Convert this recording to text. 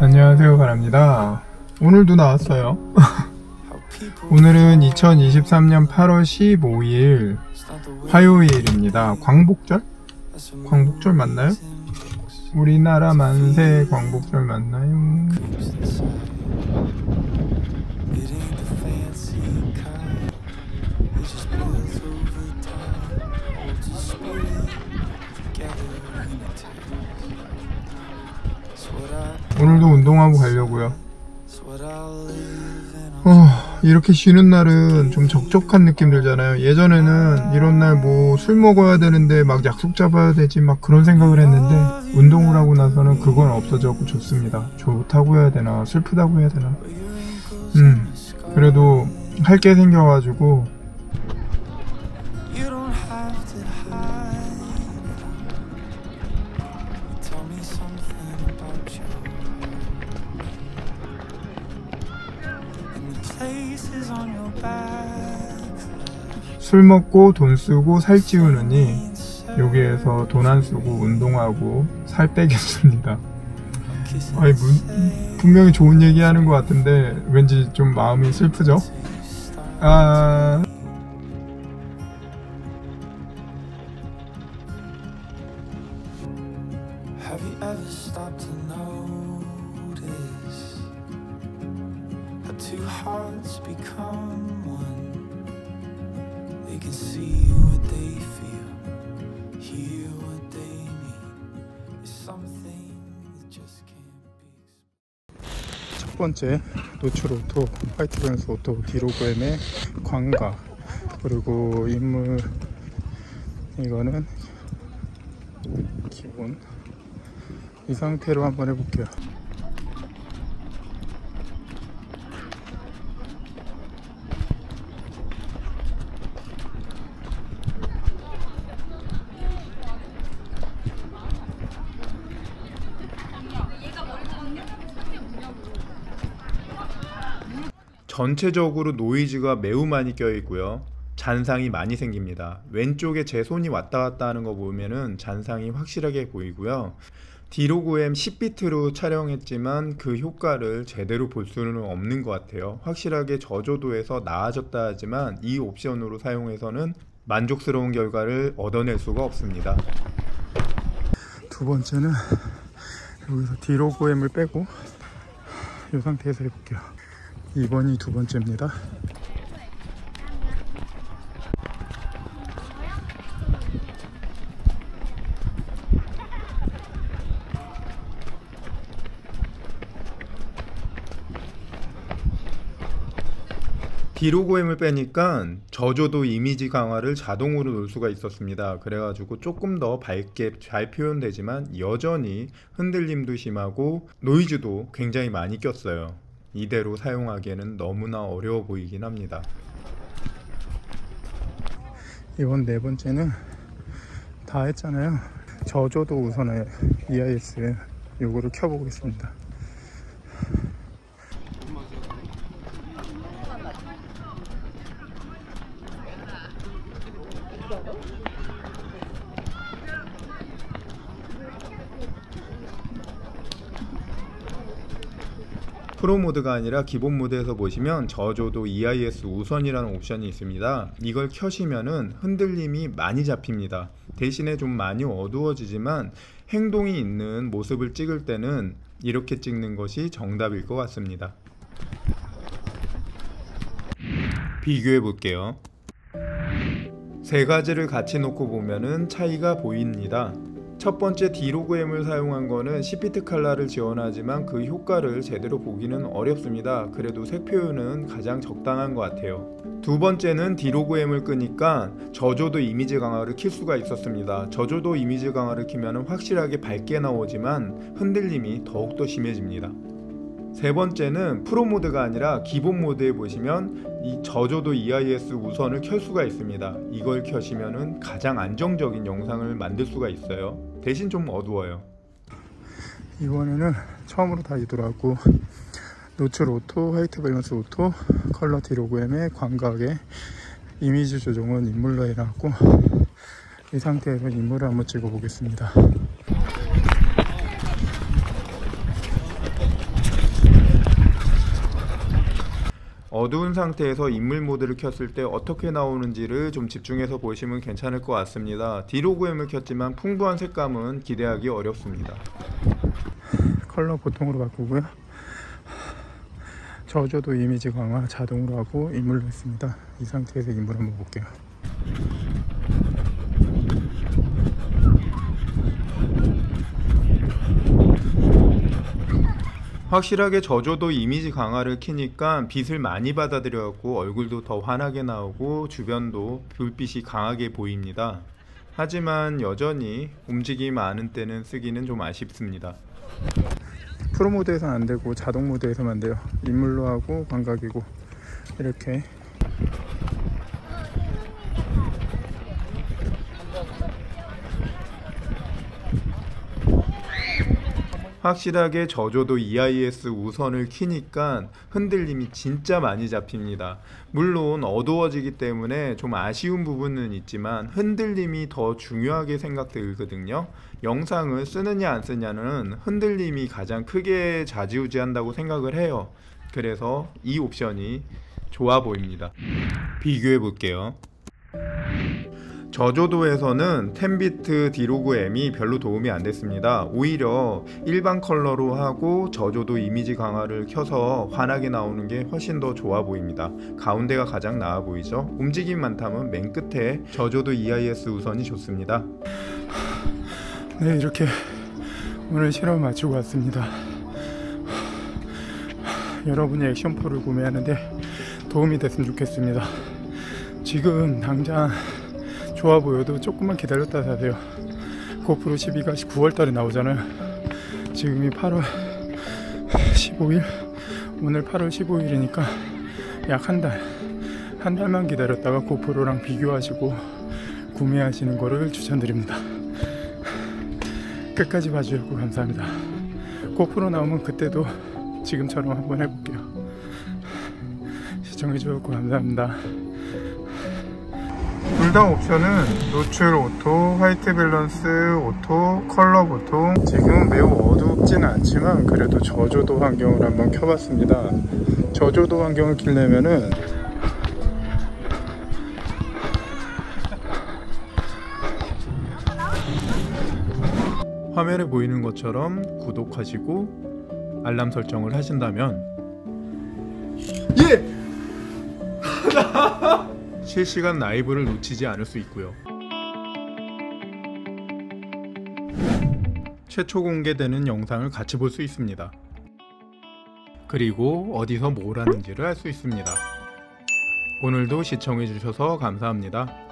안녕하세요 바랍니다 오늘도 나왔어요 오늘은 2023년 8월 15일 화요일입니다 광복절? 광복절 맞나요? 우리나라 만세 광복절 맞나요? 오늘도 운동하고 가려고요. 어, 이렇게 쉬는 날은 좀 적적한 느낌 들잖아요. 예전에는 이런 날 뭐 술 먹어야 되는데 막 약속 잡아야 되지 막 그런 생각을 했는데 운동을 하고 나서는 그건 없어졌고 좋습니다. 좋다고 해야 되나 슬프다고 해야 되나. 음, 그래도 할 게 생겨가지고 술 먹고 돈 쓰고 살 찌우느니 여기에서 돈 안 쓰고 운동하고 살 빼겠습니다. 아니 문- 분명히 좋은 얘기 하는 것 같은데 왠지 좀 마음이 슬프죠? 아 hearts become one? They can see what they feel, hear what they mean. It's something that just can't be. 첫 번째 노출 오토 화이트 밸런스 오토 디로그엠의 광각 그리고 인물 이거는 기본 이 상태로 한번 해볼게요 전체적으로 노이즈가 매우 많이 껴 있고요. 잔상이 많이 생깁니다. 왼쪽에 제 손이 왔다 갔다 하는 거 보면은 잔상이 확실하게 보이고요. 디로그엠 10비트로 촬영했지만 그 효과를 제대로 볼 수는 없는 것 같아요. 확실하게 저조도에서 나아졌다 하지만 이 옵션으로 사용해서는 만족스러운 결과를 얻어낼 수가 없습니다. 두 번째는 여기서 디로그엠을 빼고 이 상태에서 해볼게요. 2번이 두 번째입니다. 디로그엠을 빼니까 저조도 이미지 강화를 자동으로 놓을 수가 있었습니다. 그래가지고 조금 더 밝게 잘 표현되지만 여전히 흔들림도 심하고 노이즈도 굉장히 많이 꼈어요. 이대로 사용하기에는 너무나 어려워 보이긴 합니다. 이번 네 번째는 다 했잖아요. 저조도 우선에 EIS 요거를 켜보겠습니다. 프로 모드가 아니라 기본 모드에서 보시면 저조도 EIS 우선이라는 옵션이 있습니다. 이걸 켜시면은 흔들림이 많이 잡힙니다. 대신에 좀 많이 어두워지지만 행동이 있는 모습을 찍을 때는 이렇게 찍는 것이 정답일 것 같습니다. 비교해 볼게요. 세 가지를 같이 놓고 보면은 차이가 보입니다. 첫 번째 D-Log M을 사용한 거는 10비트 칼라를 지원하지만 그 효과를 제대로 보기는 어렵습니다. 그래도 색 표현은 가장 적당한 것 같아요. 두 번째는 D-Log M을 끄니까 저조도 이미지 강화를 킬 수가 있었습니다. 저조도 이미지 강화를 키면 확실하게 밝게 나오지만 흔들림이 더욱더 심해집니다. 세 번째는 프로 모드가 아니라 기본 모드에 보시면 이 저조도 EIS 우선을 켤 수가 있습니다. 이걸 켜시면은 가장 안정적인 영상을 만들 수가 있어요. 대신 좀 어두워요. 이번에는 처음으로 다시 돌아왔고 노출 auto, white balance auto, 컬러 D-Log M의 광각의 이미지 조정은 인물로 해놨고 이 상태에서 인물을 한번 찍어 보겠습니다. 어두운 상태에서 인물 모드를 켰을 때 어떻게 나오는지를 좀 집중해서 보시면 괜찮을 것 같습니다. 디로그램을 켰지만 풍부한 색감은 기대하기 어렵습니다. 컬러 보통으로 바꾸고요. 저조도 이미지 강화 자동으로 하고 인물로 했습니다. 이 상태에서 인물 한번 볼게요. 확실하게 저조도 이미지 강화를 키니까 빛을 많이 받아들여갖고 얼굴도 더 환하게 나오고 주변도 불빛이 강하게 보입니다. 하지만 여전히 움직임이 많은 때는 쓰기는 좀 아쉽습니다. 프로 모드에서는 안 되고 자동 모드에서만 돼요. 인물로 하고 광각이고 이렇게 확실하게 저조도 EIS 우선을 키니까 흔들림이 진짜 많이 잡힙니다. 물론 어두워지기 때문에 좀 아쉬운 부분은 있지만 흔들림이 더 중요하게 생각되거든요. 영상을 쓰느냐 안 쓰냐는 흔들림이 가장 크게 좌지우지한다고 생각을 해요. 그래서 이 옵션이 좋아 보입니다. 비교해 볼게요. 저조도에서는 10비트 디로그 M이 별로 도움이 안 됐습니다. 오히려 일반 컬러로 하고 저조도 이미지 강화를 켜서 환하게 나오는 게 훨씬 더 좋아 보입니다. 가운데가 가장 나아 보이죠? 움직임 많다면 맨 끝에 저조도 EIS 우선이 좋습니다. 네, 이렇게 오늘 실험 마치고 왔습니다. 여러분이 액션포를 구매하는데 도움이 됐으면 좋겠습니다. 지금 당장 좋아 보여도 조금만 기다렸다 사세요. 고프로 12가 9월 달에 나오잖아요. 지금이 8월 15일, 오늘 8월 15일이니까 약 한 달, 한 달만 기다렸다가 고프로랑 비교하시고 구매하시는 거를 추천드립니다. 끝까지 봐주셨고 감사합니다. 고프로 나오면 그때도 지금처럼 한번 해볼게요. 시청해주셨고 감사합니다. 둘 다 옵션은 노출 오토, white balance auto, 컬러 보통 지금 매우 어둡지는 않지만 그래도 저조도 환경을 한번 켜봤습니다 저조도 환경을 키려면은 화면에 보이는 것처럼 구독하시고 알람 설정을 하신다면 예! 실시간 라이브를 놓치지 않을 수 있고요. 최초 공개되는 영상을 같이 볼 수 있습니다. 그리고 어디서 뭘 하는지를 알 수 있습니다. 오늘도 시청해주셔서 감사합니다.